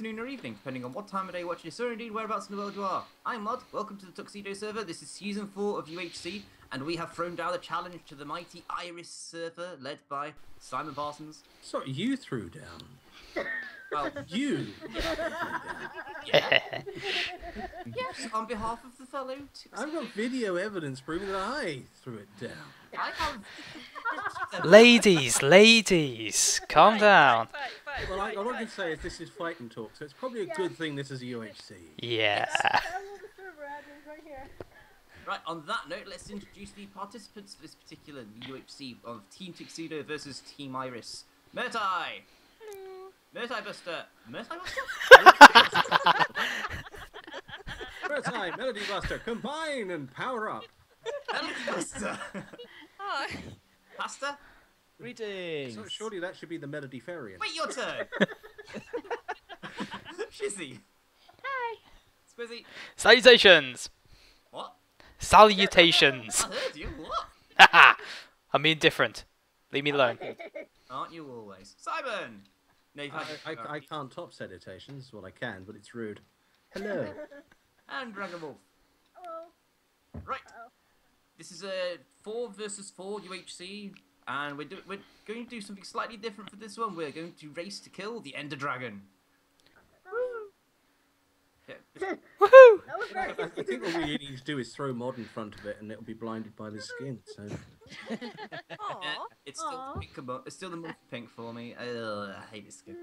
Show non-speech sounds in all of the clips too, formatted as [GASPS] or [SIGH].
morning, afternoon, or evening, depending on what time of day you're watching this, or indeed whereabouts in the world you are. I'm Mod, welcome to the Tuxedo server. This is season 4 of UHC, and we have thrown down a challenge to the mighty Iris server, led by Simon Parsons. Sorry, you threw down. Well, You. yeah. [LAUGHS] yes, on behalf of the fellow I've got video evidence proving that I threw it down. I have. Ladies, ladies, calm down. Fight, fight, Well, I, all I can say is this is fight and talk, so it's probably a good thing this is a UHC. Yeah. I love the server admins right on that note, let's introduce the participants for this particular UHC of Team Tuxedo versus Team Iris. Murtai! Murtai Buster! Murtai Buster? [LAUGHS] First time, Melody Buster, combine and power up. Melody Buster! Oh, Pasta? Greetings. So surely that should be the Melody Farian. Wait, your turn! [LAUGHS] Shizzy! Hi. Squizzy! Salutations. What? Salutations. I heard you, what? Haha. I'm being different. Leave me alone. [LAUGHS] Aren't you always? Simon! No, you've I, had I, I can't top salutations. Well, I can, but it's rude. Hello. [LAUGHS] And Dragon Wolf. Hello. Right. Uh-oh. This is a four versus four UHC, and we're, do- we're going to do something slightly different for this one. We're going to race to kill the Ender Dragon. Yeah, Woohoo! [LAUGHS] I, I think what we need to do is throw mod in front of it, and it'll be blinded by the skin. So [LAUGHS] uh, yeah, it's still Aw. pink, amo- it's still the most pink for me. Ugh, I hate this skin.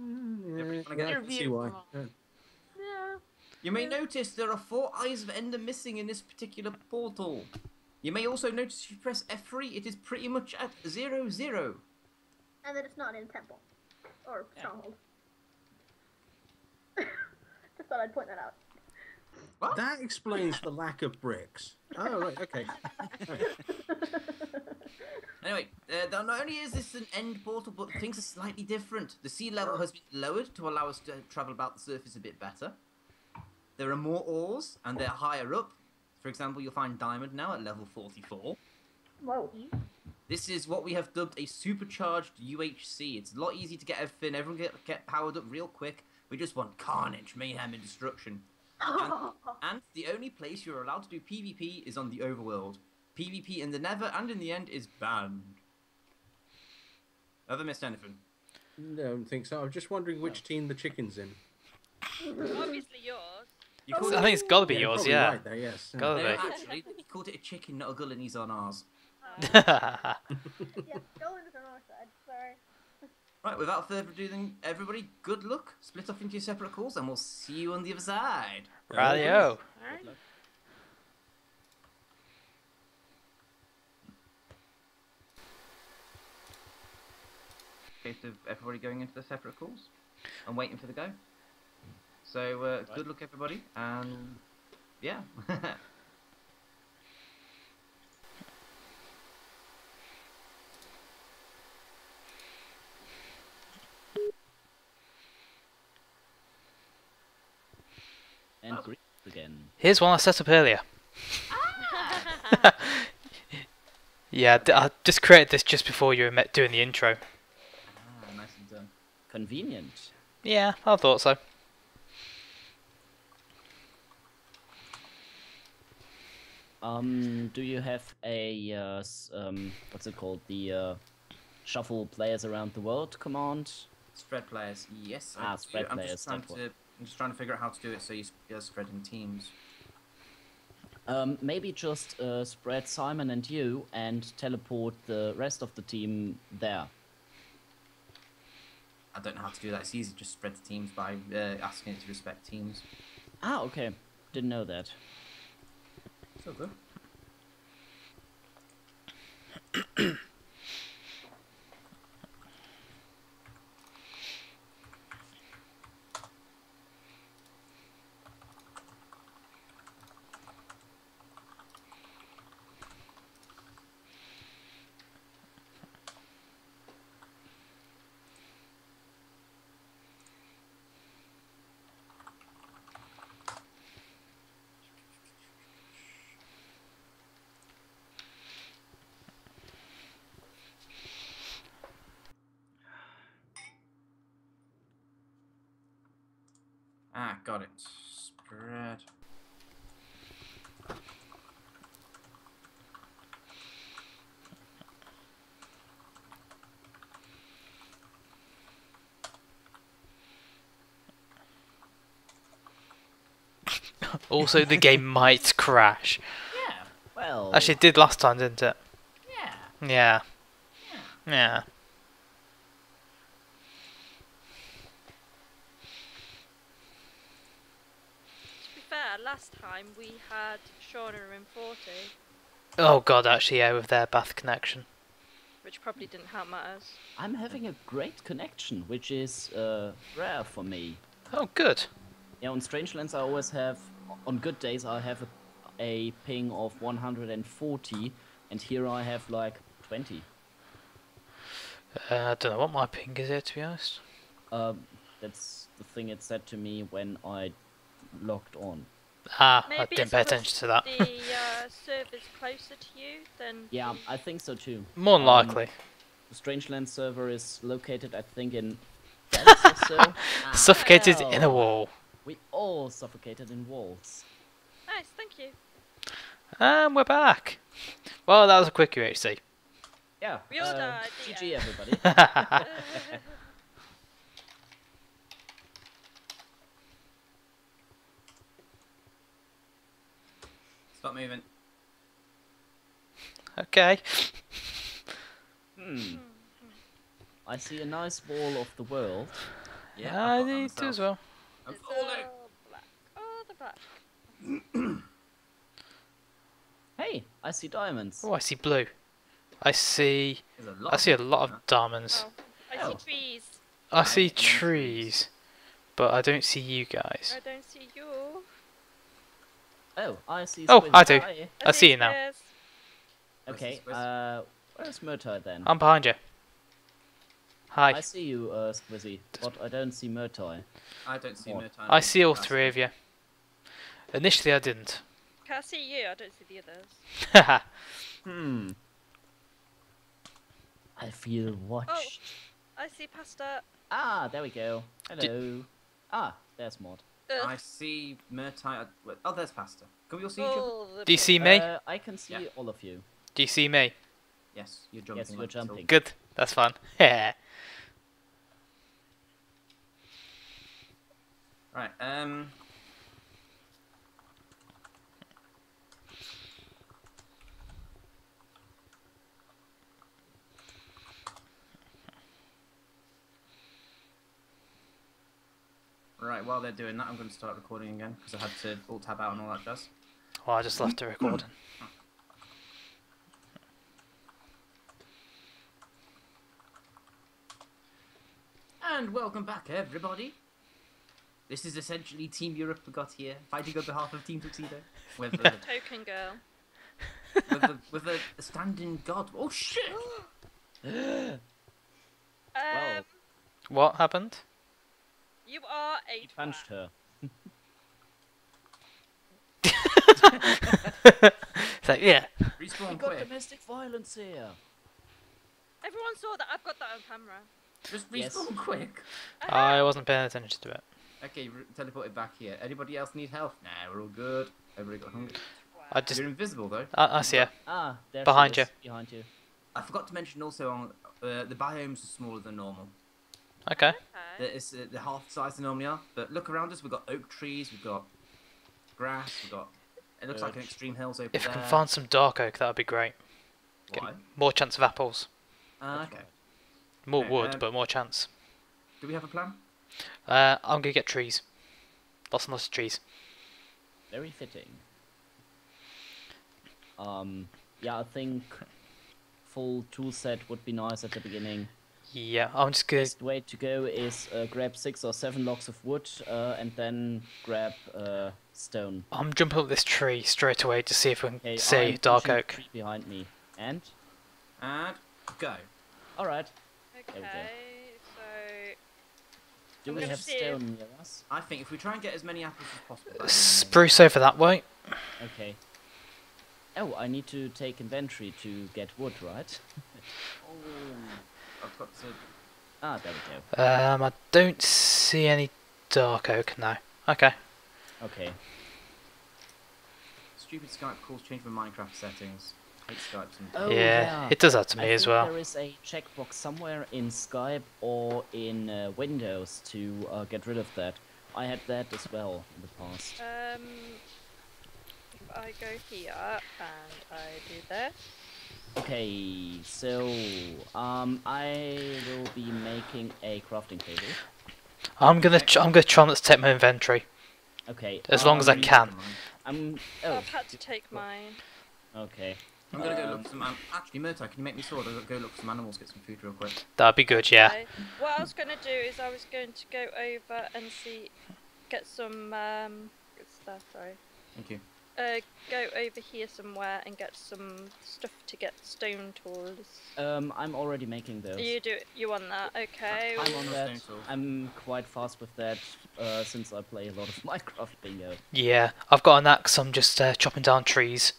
Mm, yeah, I get I can see why. Yeah. Yeah. You may notice there are four eyes of Ender missing in this particular portal. You may also notice if you press F3, it is pretty much at zero zero. And that it's not in temple. Or stronghold. [LAUGHS] Just thought I'd point that out. What? That explains the lack of bricks. Oh right, okay. [LAUGHS] Anyway, uh, not only is this an end portal, but things are slightly different. The sea level has been lowered to allow us to travel about the surface a bit better. There are more ores, and they're higher up. For example, you'll find diamond now at level 44. Whoa. This is what we have dubbed a supercharged UHC. It's a lot easier to get everything. Everyone get, get powered up real quick. We just want carnage, mayhem, and destruction. And, [LAUGHS] and the only place you're allowed to do PvP is on the overworld. PvP in the Nether and in the End is banned. Ever missed anything? No, I don't think so. I'm just wondering which team the chicken's in. [LAUGHS] Obviously yours. You called I think it's gotta be Yeah, yours, yeah. Right there, yes. yeah. Gotta no, be. actually, he called it a chicken, not a gull, and he's on ours. [LAUGHS] yeah, go into the side. Sorry. Right, without further ado, then, everybody, good luck. Split off into your separate calls, and we'll see you on the other side. Radio. case of everybody going into the separate calls and waiting for the go. So uh, good luck, everybody, and yeah. [LAUGHS] And greetings again. Here's one I set up earlier. [LAUGHS] Yeah, d- I just created this just before you were met doing the intro. ah, nice and done. Convenient. Yeah, I thought so. Um, do you have a uh, um, what's it called? The uh, shuffle players around the world command. Spread players, yes. I Ah, do. spread I'm players, Just trying to, I'm just trying to figure out how to do it so you s- you spread in teams. Um, maybe just uh, spread Simon and you and teleport the rest of the team there. I don't know how to do that. It's easy to just spread the teams by uh, asking it to respect teams. Ah, okay. Didn't know that. So Also, the game [LAUGHS] might crash. Yeah. Well, Actually, it did last time, didn't it? Yeah. Yeah. Yeah. Yeah. To be fair, last time we had Shauna in 40, Oh god, actually, yeah, with their bath connection. which probably didn't help matters. I'm having a great connection, which is uh, rare for me. Oh, good. Yeah, on Strangelands I always have, on good days I have a, a ping of 140, and here I have like 20. Uh, I don't know what my ping is here, to be honest. Um, that's the thing it said to me when I logged on. Ah, I didn't pay attention to that. The uh, [LAUGHS] server's closer to you than. Yeah, the- I think so too. More than um, likely. The Strangeland server is located, I think, in [LAUGHS] Venice or so. Suffocated in a wall. We all suffocated in walls. Nice, thank you. And we're back. Well, that was a quick UHC. Yeah. We all uh, died, GG, yeah. everybody. [LAUGHS] Stop moving. okay. hmm. I see a nice wall of the world. Yeah. I I've got that need to as well. I'm falling. All black. Oh. Hey, I see diamonds. Oh, I see blue. I see. There's a lot I see a lot of diamonds. Oh, I Oh. see trees. I I see see trees. trees, but I don't see you guys. I don't see you. Oh, I see. Oh, Squiz. I do. Hi. I see you now. stairs. Okay. Uh, where's Murtai then? I'm behind you. Hi. I see you, uh, Squizzy, but I don't see Murtai. I don't see What? I see all three of you. Initially, I didn't. Can I see you? I don't see the others. [LAUGHS] Hmm. I feel watched. Oh, I see pasta. Ah, there we go. Hello. Ah, there's Mod. Ugh. I see Murtai. Oh, there's pasta. Can we all see each other? Oh, the Do you see me? Uh, I can see Yeah. all of you. Do you see me? Yes, you're jumping. Yes, you're like a soul. jumping. Good. That's fun. Yeah. [LAUGHS] Right. Um. Right, while they're doing that, I'm going to start recording again because I had to alt tab out and all that jazz. Well, I just left the recording. And welcome back, everybody. This is essentially Team Europe got here, fighting on behalf of Team Tuxedo. With [LAUGHS] the, token girl. with the, with the, the standing god. Oh shit! [GASPS] Um, What happened? You are a He punched her. [LAUGHS] It's like, yeah. We Respawn got quick. domestic violence here. Everyone saw that. I've got that on camera. Just Yes. respawn quick. I wasn't paying attention to it. Okay, re- teleported back here. Anybody else need health? Nah, we're all good. Everybody got hungry. I just. You're invisible though. I, I see her. Ah, there Behind she you. Behind you. I forgot to mention also on uh, the biomes are smaller than normal. Okay. Okay. It's uh, the half the size they normally are. But look around us. We've got oak trees. We've got grass. We've got. It looks like an extreme hills over If there. we can find some dark oak, that would be great. Get Why? more chance of apples. Ah, okay. More Okay, wood, um, but more chance. Do we have a plan? Uh, I'm gonna get trees. Lots and lots of trees. Very fitting. Um, yeah, I think full tool set would be nice at the beginning. Yeah, I'm just gonna. Best way to go is uh, grab six or seven logs of wood uh, and then grab uh, stone. I'm jumping up this tree straight away to see if we can Okay, see I'm dark pushing the oak. tree behind me. And And go. all right, Okay. go. So do I'm we have stone near us? I think if we try and get as many apples as possible. Spruce over that way. Okay. Oh, I need to take inventory to get wood, right? Oh, I've got to. Ah, there we go. Um, I don't see any dark oak now. Okay. Okay. Stupid Skype calls change my Minecraft settings. Hate Skype sometimes. Oh, yeah, yeah. it does that to I me as think well. There is a checkbox somewhere in Skype or in uh, Windows to uh, get rid of that. I had that as well in the past. Um, if I go here and I do this, Okay, so um, I will be making a crafting table. I'm gonna tr- I'm gonna try not to take my inventory Okay. as long as I um, can. I'm. Oh. I've had to take mine. Okay. I'm gonna go Um, look for some. An- Actually, Murta, can you make me sword? I'll go look for some animals, get some food real quick. That'd be good. Yeah. Okay. What I was going to do is I was going to go over and see, get some um, good stuff. Sorry. Thank you. Uh, go over here somewhere and get some stuff to get stone tools. Um, I'm already making those. You do. You want that? Okay. I'm on on that. stone. I'm quite fast with that uh, since I play a lot of [LAUGHS] Minecraft bingo. Yeah. I've got an axe. I'm just uh, chopping down trees.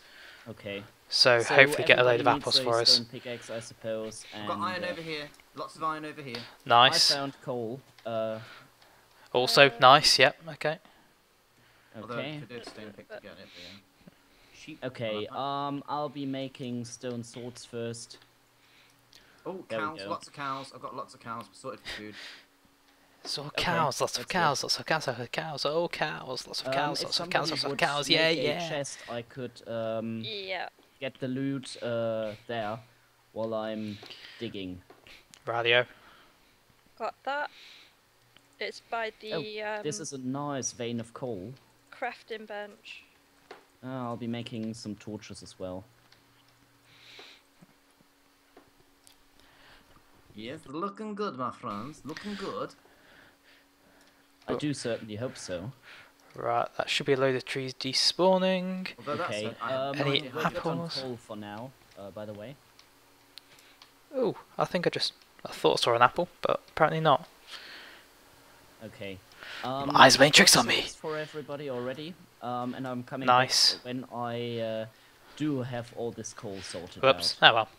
Okay. So, hopefully get a load of apples for us. stone pickaxe, I suppose. I've And, got iron uh, over here. Lots of iron over here. Nice. I found coal. Uh, Also Uh, nice. Yep. Okay. Although okay. could stone pick to get it. Yeah. Sheep. Okay. Um, I'll be making stone swords first. oh, there cows. Lots of cows. I've got lots of cows. Sorted for food. So Okay, cows, lots of cows, lots of cows, lots of cows, oh cows, lots of Um, cows, if lots of cows, lots of cows, yeah, yeah. chest, I could um Yeah. get the loot uh there while I'm digging. Radio. Got that. It's by the um, This is a nice vein of coal. Crafting bench. Uh, I'll be making some torches as well. Yes, looking good, my friends. Looking good. I do certainly hope so. Right, that should be a load of trees despawning. Although that's Okay. it, I Um, Any idea we're how on apples? coal for now. Uh, by the way. Oh, I think I just, I thought I saw an apple, but apparently not. Okay. Um, My eyes are playing I've got tricks on me. swords For everybody already. Um, and I'm coming Nice. back when I uh, do have all this coal sorted Whoops, out. oh well.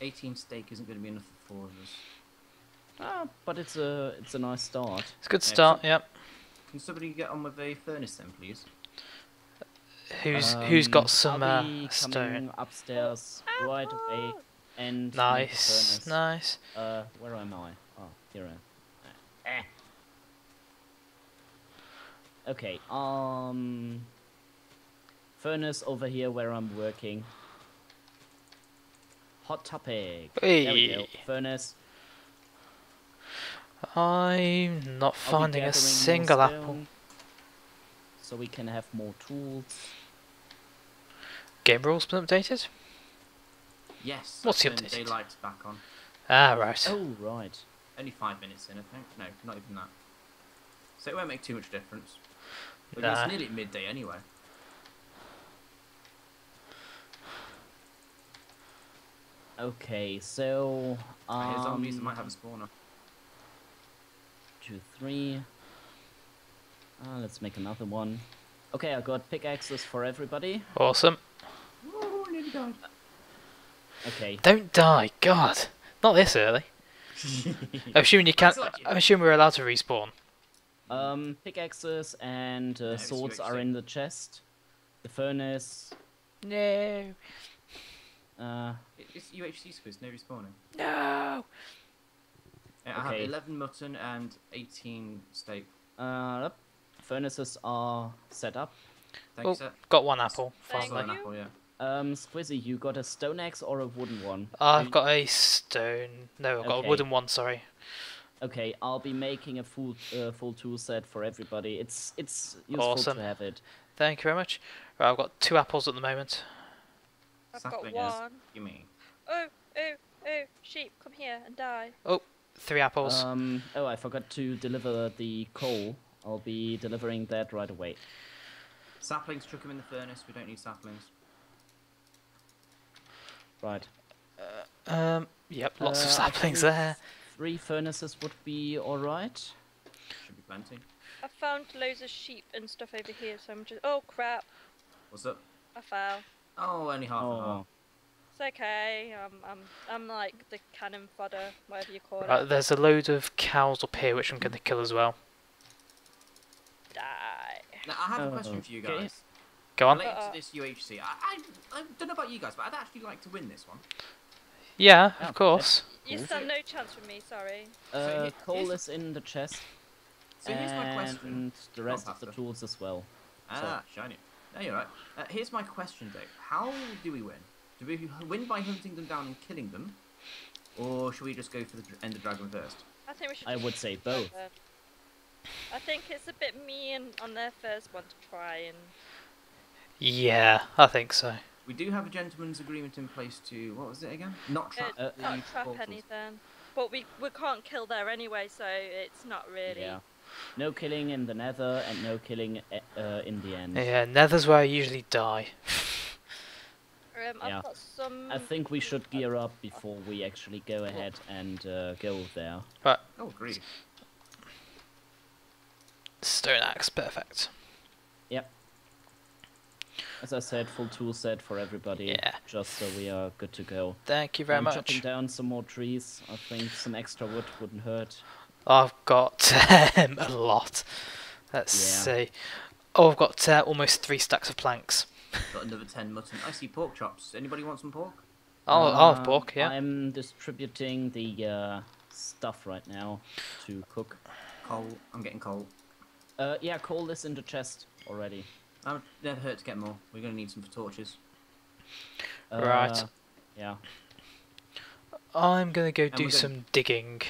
18 steak isn't going to be enough for four of us. Ah, but it's a it's a nice start. It's a good Yeah, start, so- yep. Can somebody get on with a furnace then, please? Who's, who's Um, got some I'll uh, be stone? coming upstairs right away Apple! and make a Nice, furnace. nice. Uh, where am I? Oh, here I am. Okay, um... Furnace over here where I'm working. Hot topic. There we go. Hey. Furnace. I'm not finding a single apple. So we can have more tools. Game rules been updated? Yes. What's the updated? Daylight's back on. Ah, right. Oh, right. Only five minutes in, I think. No, not even that. So it won't make too much difference. But Nah. it's nearly midday anyway. Okay, so... I hear zombies um, might have a spawner. two, three. Uh, let's make another one. Okay, I got pickaxes for everybody. Awesome. Oh, I nearly died. Okay. Don't die, God. Not this early. [LAUGHS] I'm assuming you can't. I'm assuming we're allowed to respawn. Um, pickaxes and uh, it's swords are in the chest. The furnace. No. Uh, It- It's UHC squiz, no respawning. No. Yeah, I Okay. have 11 mutton and 18 steak. uh, yep. Furnaces are set up. Thank Oh, you, sir. got one apple. Thank Also you. apple, yeah. Um, Squizzy, you got a stone axe or a wooden one? I've You- got a stone. No, I've got Okay. a wooden one. Sorry. Okay, I'll be making a full uh, full tool set for everybody. It's it's useful Awesome. to have it. Thank you very much. Right, I've got two apples at the moment. I've got Saplingers. one. You mean? Oh, oh, oh, sheep, come here and die. Oh, three apples. Um, oh, I forgot to deliver the coal. I'll be delivering that right away. Saplings, chuck them in the furnace. We don't need saplings. Right. um. Yep. Lots of Uh, I saplings there. Three furnaces would be alright. Should be plenty. I found loads of sheep and stuff over here, so I'm just. Oh crap! What's up? I fell. Oh, only half and Oh, half. It's okay. I'm, I'm, I'm like the cannon fodder, whatever you call Right, it. there's a load of cows up here which I'm going to kill as well. Die. Now, I have a Uh, question for you okay. guys. Go on. Related Uh, to this UHC, I, I, I don't know about you guys, but I'd actually like to win this one. Yeah, Yeah, of course. You stand no chance with me, sorry. Uh, here- coal is in the chest, So here's my question. and the rest on, of the tools as well. Ah, shiny. No, you're right. Uh, here's my question, Dave. How do we win? Do we win by hunting them down and killing them? Or should we just go for the dr- Ender Dragon first? I think we should. I would say both. I think it's a bit mean on their first one to try and. Yeah, I think so. We do have a gentleman's agreement in place to what was it again? Not trap uh, not trap portals. anything. But we we can't kill there anyway, so it's not really. Yeah. No killing in the nether and no killing uh, uh, in the end. Yeah, Nether's where I usually die. [LAUGHS] Um, I've Yeah. got some. I think we should gear up before we actually go ahead and uh, go there. Right, Oh, great. stone axe, perfect. Yep. As I said, full tool set for everybody. Yeah. Just so we are good to go. Thank you very I'm chopping down some more trees. I think some extra wood wouldn't hurt. I've got [LAUGHS] um, a lot. Let's Yeah. see. Oh, I've got uh, almost three stacks of planks. Got another 10 mutton. I see pork chops. Anybody want some pork? Oh, I'll have Uh, pork, yeah. I'm distributing the uh, stuff right now to cook. Coal. I'm getting coal. Uh, yeah, coal is in the chest already. That would never hurt to get more. We're going to need some for torches. Right. Uh, Yeah. I'm gonna go we're do gonna- some digging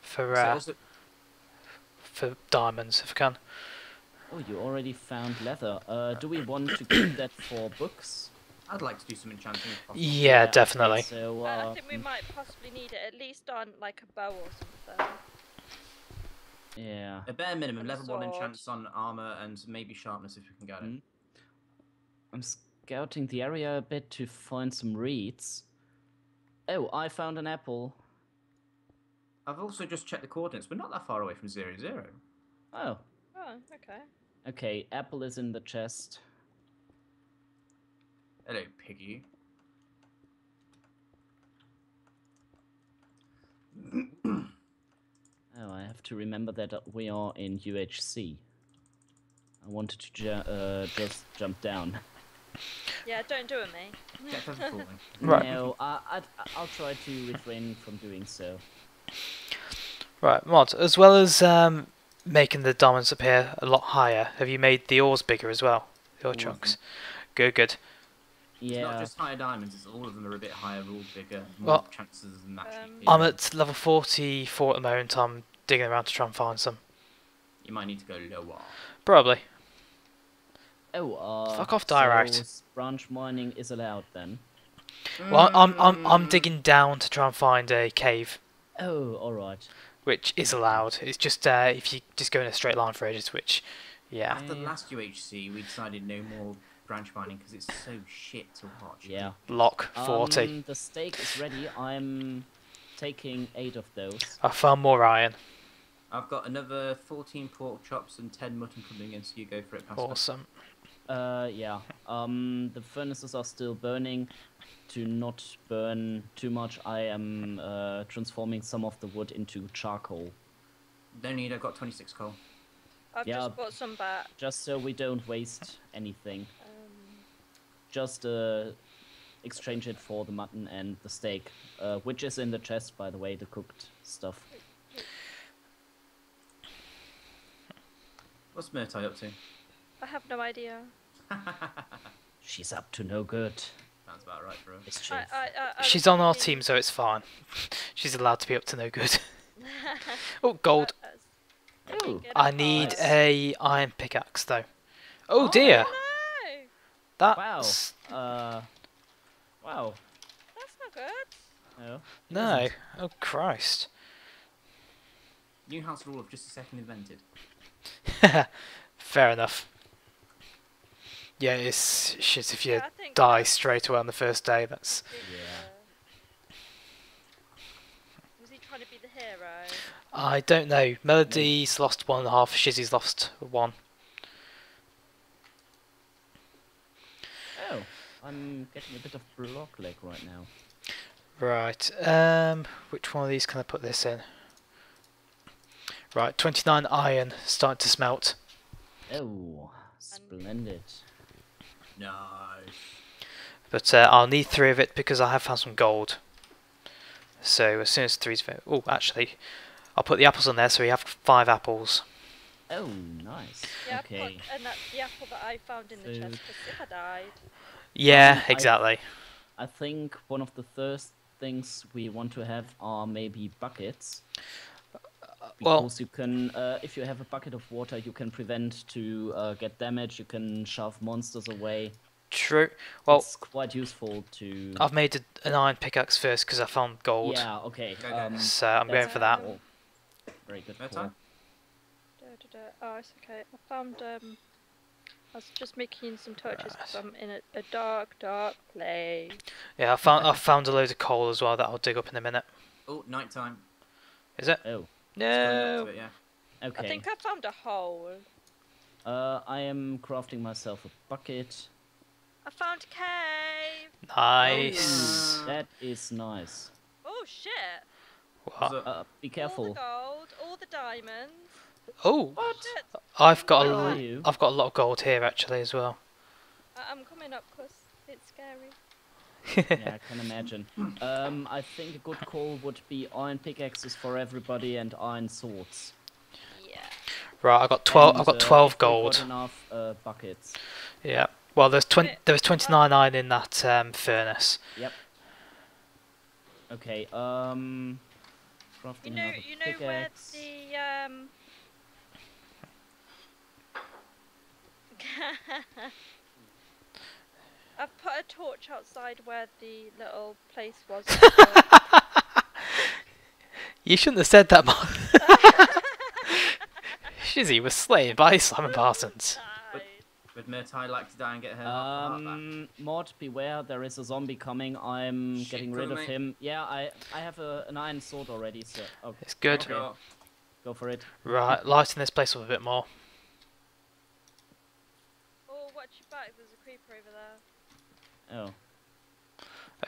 for So uh, also- for diamonds if I can. Oh, you already found leather. Uh, do we want to keep [COUGHS] that for books? I'd like to do some enchanting if possible. Yeah, okay, definitely. So, Uh, uh, I think we might possibly need it at least on like a bow or something. Yeah. A bare minimum, level 1 sword. enchants on armor and maybe sharpness if we can get it. Mm. I'm scouting the area a bit to find some reeds. Oh, I found an apple. I've also just checked the coordinates. We're not that far away from zero zero. Oh, Oh, okay. okay. Apple is in the chest. Hello, piggy. [CLEARS THROAT] Oh, I have to remember that we are in UHC. I wanted to ju- uh, just jump down. Yeah, don't do it, me. Get feather falling. Right. No, I, I'd, I'll try to refrain from doing so. Right, Mod, as well as um, making the diamonds appear a lot higher, have you made the ores bigger as well? The ore chunks. Good, good. It's Yeah. not just higher diamonds, it's all of them are a bit higher, all bigger, more Well, chances of them actually. Um. I'm at level 44 at the moment. I'm digging around to try and find some. You might need to go lower. Probably. Oh, uh, Fuck off, Direct. so branch mining is allowed then. Well, I'm I'm I'm digging down to try and find a cave, Oh, alright. which is allowed. It's just uh, if you just go in a straight line for ages, which, yeah. After the last UHC, we decided no more branch mining because it's so shit to watch. Yeah. Lock 40. Um, the steak is ready. I'm taking eight of those. I found more iron. I've got another 14 pork chops and 10 mutton coming in, so you go for it, Pasta. Awesome. Uh, yeah. Um, the furnaces are still burning. To not burn too much, I am uh, transforming some of the wood into charcoal, No need, I've got 26 coal. I've Yeah. just bought some back. just so we don't waste anything. Um, Just uh, exchange it for the mutton and the steak, uh, which is in the chest, by the way, the cooked stuff. What's Murtai up to? I have no idea. [LAUGHS] She's up to no good. Sounds about right for her. Mischief. I, I, I, I She's on our team, so it's fine. [LAUGHS] She's allowed to be up to no good. [LAUGHS] oh, gold. Oh, get I a need a iron pickaxe though. Oh dear, No, that's Uh, wow. that's not good. No. no. Oh Christ. New house rule of just a second invented. [LAUGHS] Fair enough. Yeah, it's shit if you Yeah, die that's- straight away on the first day. That's Yeah. Was he trying to be the hero? I don't know. Melody's lost one and a half. Shizzy's lost one. Oh, I'm getting a bit of block leg right now. Right. Um, which one of these can I put this in? Right, 29 iron starting to smelt. Oh, Splendid. Nice. But uh, I'll need three of it because I have found some gold. So as soon as three's oh, actually, I'll put the apples on there so we have five apples. Oh, nice. Yeah, okay. put, and that's the apple that I found in the chest Food. because Sipper died. Yeah, I- exactly. I think one of the first things we want to have are maybe buckets. Well- you can, uh, if you have a bucket of water, you can prevent to uh, get damage. You can shove monsters away. True. Well, it's quite useful to. I've made a, an iron pickaxe first because I found gold. Yeah. Okay. Okay. Um, So I'm going for that. cool. Very good No call. time? Da, da, da. Oh, it's okay. I found um. I was just making some torches because I'm in a, a dark, dark place. Yeah, I found I found a load of coal as well that I'll dig up in a minute. Oh, night time. Is it? Oh. No. yeah. Okay. I think I found a hole. Uh, I am crafting myself a bucket. I found a cave. Nice. yeah. That is nice. Oh shit! What? So- Uh, be All careful. the gold, all the diamonds. Oh, Shit! I've got a Where are l- you? I've got a lot of gold here actually as well. I- I'm coming up because it's scary. Yeah, I can imagine. Um, I think a good call would be iron pickaxes for everybody and iron swords. Yeah. Right, I got twelve. I've got uh, twelve if we've gold. Got enough uh, buckets. Yeah. Well, there's twenty. There was twenty nine iron in that um, furnace. Yep. Okay. Um. You know, you know where the um. [LAUGHS] I've put a torch outside where the little place was. [LAUGHS] You shouldn't have said that, Mark. [LAUGHS] Shizzy was slain by Simon [LAUGHS] Parsons. Died. Would Murtai like to die and get her heart back? Um, Mod, beware, there is a zombie coming. I'm Shit, getting rid of me. him. Yeah, I I have a, an iron sword already, so oh, It's good. Okay. Oh, go for it. Right, lighten this place up a bit more. Oh, watch your back. There's a creeper over there. Oh.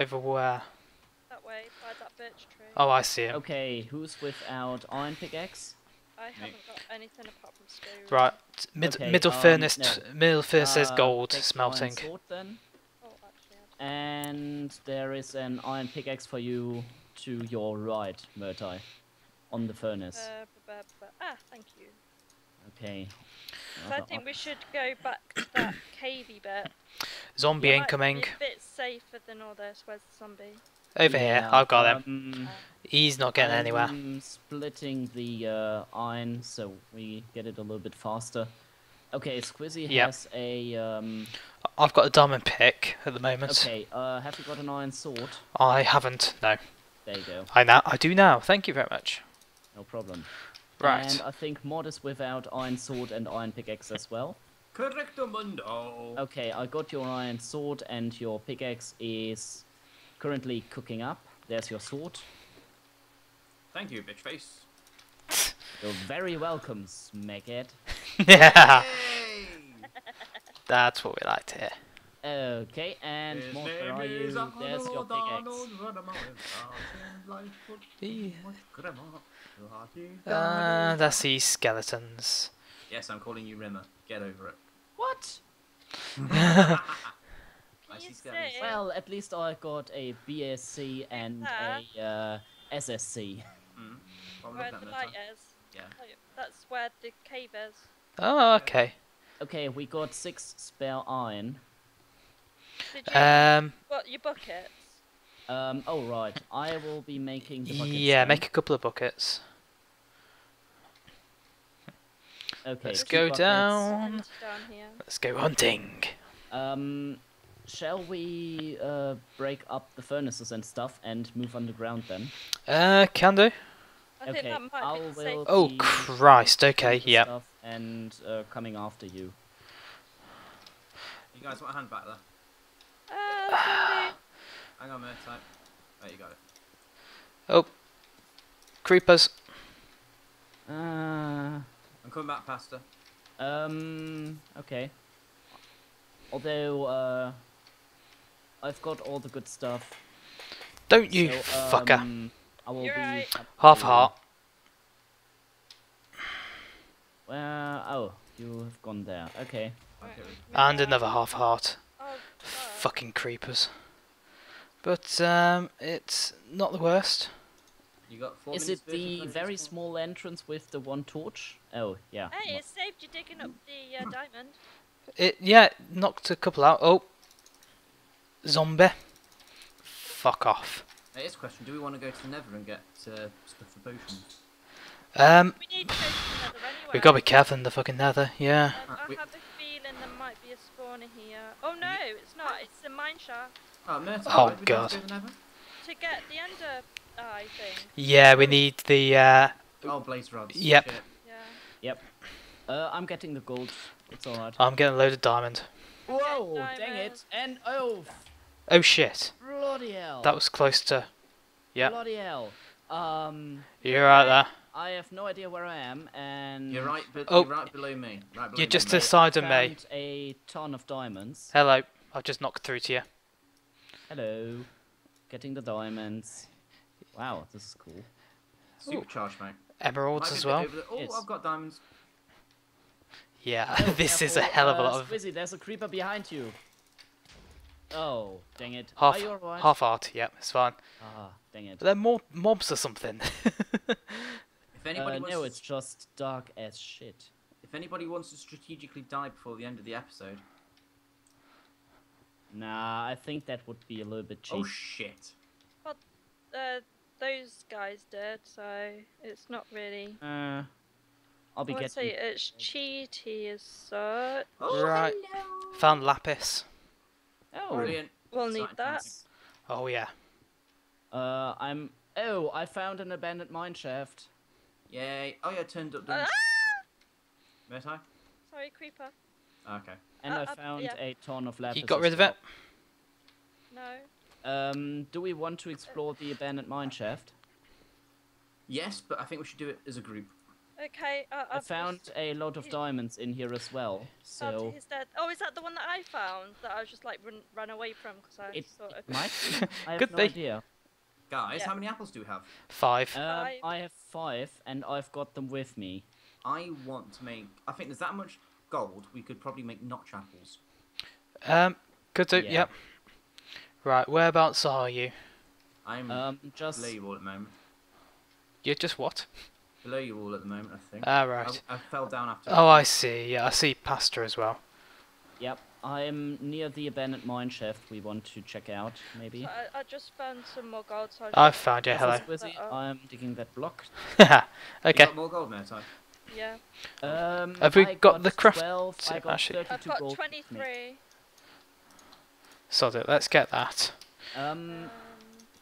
Over where? That way, by that birch tree. Oh, I see him. Okay, who's without iron pickaxe? I haven't got anything apart from stone. Right, mid, Okay, middle um, furnace. no. t- middle furnace says Uh, gold smelting. Sword then. Oh, actually, And there is an iron pickaxe for you to your right, Murtai. On the furnace. Uh, ah, thank you. Okay. So I Another think we should go back to that [COUGHS] cavey bit. Zombie Might be incoming. A bit safer than all this. Where's the zombie? Over here. I've got him. um, He's not getting anywhere. I'm splitting the uh, iron so we get it a little bit faster. Okay, Squizzy Yep. has a. Um, I've got a diamond pick at the moment. okay, uh, have you got an iron sword? I haven't. No. There you go. I now. I do now. Thank you very much. No problem. Right. And I think Mod is without iron sword and iron pickaxe as well. Correcto mundo. Okay, I got your iron sword and your pickaxe is currently cooking up. There's your sword. Thank you, bitch face. You're very welcome, Smackhead. [LAUGHS] yeah. Hey! That's what we like to hear. Okay, and His Mod, where name are you? There's your Arnold pickaxe. Donald Ruddermore. Thousand life would be much grandma. Your heart is Uh, that's these skeletons. Yes, I'm calling you Rimmer. Get over it. What? [LAUGHS] I see you skeletons. say- Well, at least I got a BSc and a uh, SSC. Mm. Well, Where the light that. is. Yeah. Oh, yeah, That's where the cave is. Oh, okay. Okay, we got six spare iron. Did you Um, what your buckets? Um, oh right, I will be making the buckets yeah, then. make a couple of buckets. Okay, let's go buckets. down. Down here. Let's go hunting. Um, shall we uh, break up the furnaces and stuff and move underground then? Uh, can do. I okay, I be will. Oh Christ! Okay, yeah. And uh, coming after you. You guys want a hand back there? Uh. Hang on, man. Type. There you got it. Oh, creepers. Uh, I'm coming back past her. um, okay. Although, uh, I've got all the good stuff. Don't you so, fucker. um, I will You're be right. Half heart. Uh, oh, you have gone there. Okay. I'll get rid of- And another half heart. Fuck. Fucking creepers. But um, it's not the worst. You got four Is it the very this small entrance with the one torch? Oh, yeah. Hey, mo- it saved you digging up the uh, diamond. It yeah, knocked a couple out. Oh, zombie. Fuck off. It is a question. Do we want to go to the Nether and get uh, stuff for potions? Um, We need to go to the nether anyway. we gotta be careful in the fucking nether. Yeah. I we- have a feeling there might be a spawner here. Oh no, it's not. It's a mine shaft. Oh, Myrtle, Oh, why do we not God. to? To get the ender eye thing. Yeah, we need the. Uh, Oh, blaze rods. Yep. Shit. Yeah. Uh, I'm getting the gold. It's alright. I'm getting a load of diamond. Whoa, diamond. dang it. And, oh, Oh shit, bloody hell. that was close to. Yeah, Bloody hell. Um, you're right there. I have no idea where I am, and... You're right, but Oh. you're right below me. Right below You're just mate. a side of me. found a ton of diamonds. Hello, I've just knocked through to you. Hello. Getting the diamonds. Wow, this is cool. Supercharged, mate. Emeralds as well. the- Oh, Yes. I've got diamonds. Yeah, Oh, [LAUGHS] this is a hell of a uh, lot of Squizzy, there's a creeper behind you. Oh, dang it. half Are you alright? half art. Yeah, it's fine. Ah, dang it. But they're more mobs or something. [LAUGHS] If anybody Uh, wants no, to, it's just dark as shit. if anybody wants to strategically die before the end of the episode. Nah, I think that would be a little bit cheap. Oh shit. Uh, those guys did, so it's not really. uh, I'll be I would say it's cheaty as such. Oh, Right. hello. Found lapis. Oh, Brilliant. We'll need that. Oh yeah. uh, I'm. Oh, I found an abandoned mine shaft. Yay. Oh yeah, turned up. Ah! Didn't Myrtle? Sorry, creeper. Okay. And Uh, I uh, found yeah. a ton of lapis. You got rid of it? No. Um, do we want to explore the abandoned mine shaft? Yes, but I think we should do it as a group. Okay. Uh, I found Just, a lot of diamonds in here as well. oh, So is that? Oh, is that the one that I found that I was just like run, ran away from because I it, sort it of. might. [LAUGHS] I have Could no be. idea. Guys, Yeah. how many apples do we have? Five. Um, Five. I have five, and I've got them with me. I want to make. I think there's that much gold. We could probably make notch apples. Um, could do. yeah. Yep. Right, whereabouts are you? I'm Um, just below you all at the moment. You're just what? Below you all at the moment, I think. Ah, right. I, I fell down after. Oh, I see. Yeah, I see pasta as well. yep. I'm near the abandoned mine shaft. We want to check out, maybe. So I, I just found some more gold. So I I found you. Hello. is I'm digging that block. [LAUGHS] You okay. got more gold, Myrtle? Yeah. Um, Have we I got the craft- 12, I got I've got gold with me. 23. Sod it. Let's get that. Um, Um,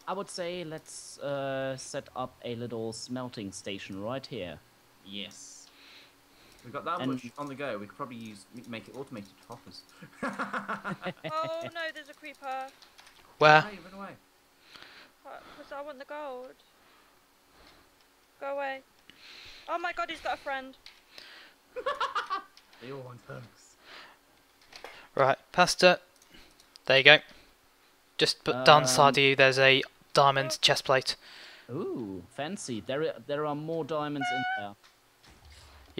I would say let's uh, set up a little smelting station right here. Yes. We've got that And- much on the go. We could probably use make it automated hoppers. [LAUGHS] oh no, there's a creeper. Where? Hey, run away. Because I want the gold. Go away. Oh my god, he's got a friend. [LAUGHS] They all want perks. Right, pasta. There you go. Just put down the side Um, of you. There's a diamond chest plate. Ooh, fancy. There, i- there are more diamonds in there.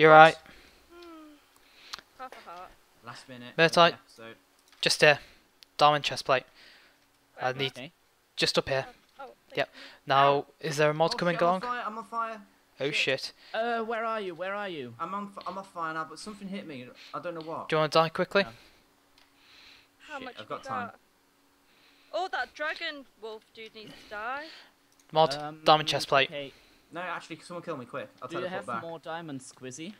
You're right. Hmm. Half a heart. Last minute. Bear tight. Just here. Diamond chest plate. I need Okay. just up here. Oh, Yep. you. Now, is there a mod Oh, coming shit, along? I'm on fire. I'm on fire. Oh shit. Uh, where are you? Where are you? I'm on. f- I'm on fire now, but something hit me. I don't know what. Do you want to die quickly? Yeah. How Shit, much I've got you time. got? Oh, that dragon wolf dude needs to die. Mod, Um, diamond chest plate. Okay. No, actually, someone kill me quick. I'll Do you teleport have back. more diamonds, Squizzy?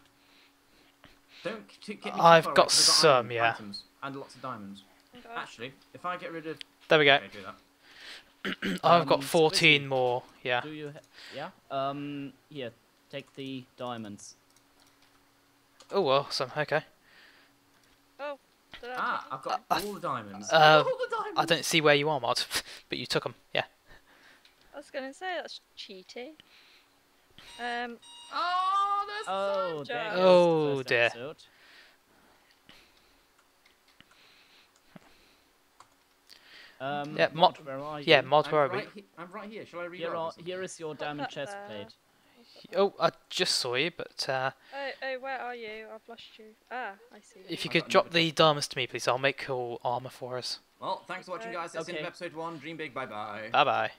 Don't get me too I've far away, got 'cause I've some, iron yeah. Items and lots of diamonds. Okay. Actually, if I get rid of. There we go. Okay. [CLEARS THROAT] I've got Um, 14 Squizzy. more. Yeah. Do you? Ha- yeah. Um. Here, take the diamonds. Oh, awesome. Okay. Oh, I Ah, take I've got Uh, all the diamonds. uh, all the diamonds. I don't see where you are, mod, [LAUGHS] but you took them. Yeah. I was gonna say that's cheaty. Um, Oh, that's Oh, so there jazz. Oh, dear. Um, Yeah, mod- where are you? Yeah, mod, I'm where are right we? he- I'm right here. Shall I read Here, it are, here is your diamond that chest plate. Oh, I just saw you, but uh, Oh, oh, where are you? I've lost you. Ah, I see. if you I've could drop another the diamonds to me, please, I'll make cool armor for us. Well, thanks for watching, guys. That's the end of episode one. Dream big. Bye bye. Bye bye.